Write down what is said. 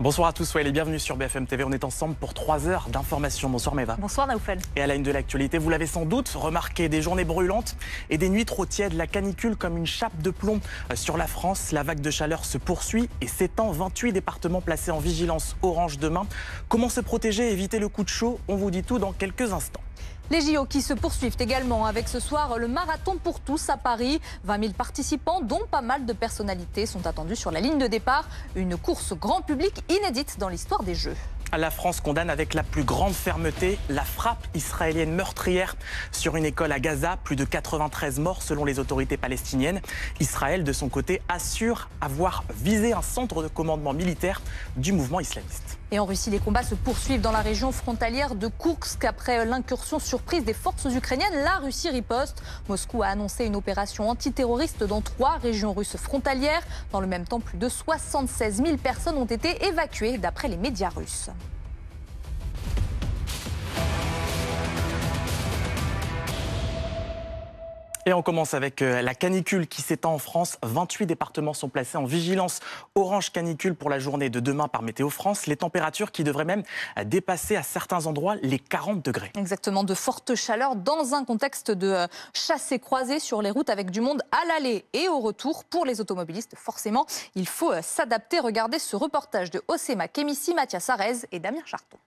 Bonsoir à tous, soyez les bienvenus sur BFM TV. On est ensemble pour 3 heures d'information. Bonsoir Meva. Bonsoir Naoufel. Et à la une de l'actualité, vous l'avez sans doute remarqué, des journées brûlantes et des nuits trop tièdes. La canicule comme une chape de plomb sur la France. La vague de chaleur se poursuit et s'étend. 28 départements placés en vigilance orange demain. Comment se protéger et éviter le coup de chaud? On vous dit tout dans quelques instants. Les JO qui se poursuivent également avec ce soir le marathon pour tous à Paris. 20 000 participants, dont pas mal de personnalités, sont attendus sur la ligne de départ. Une course grand public inédite dans l'histoire des Jeux. La France condamne avec la plus grande fermeté la frappe israélienne meurtrière sur une école à Gaza. Plus de 93 morts selon les autorités palestiniennes. Israël, de son côté, assure avoir visé un centre de commandement militaire du mouvement islamiste. Et en Russie, les combats se poursuivent dans la région frontalière de Koursk. Après l'incursion surprise des forces ukrainiennes, la Russie riposte. Moscou a annoncé une opération antiterroriste dans trois régions russes frontalières. Dans le même temps, plus de 76 000 personnes ont été évacuées d'après les médias russes. Et on commence avec euh, la canicule qui s'étend en France. 28 départements sont placés en vigilance orange canicule pour la journée de demain par Météo France. Les températures qui devraient même dépasser à certains endroits les 40 degrés. Exactement, de fortes chaleurs dans un contexte de euh, chasse et croisée sur les routes avec du monde à l'aller et au retour. Pour les automobilistes, forcément, il faut euh, s'adapter. Regardez ce reportage de Osema Kemissi, Mathias Arez et Damien Charton.